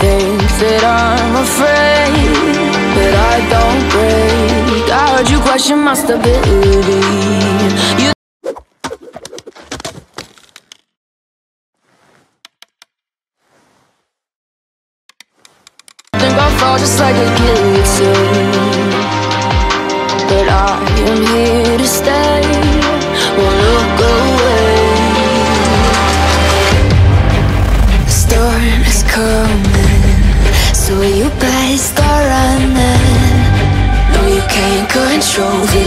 think that I'm afraid, but I don't break. I heard you question my stability. You think I'll fall just like a guillotine, but I am here so you better start running. No, you can't control, it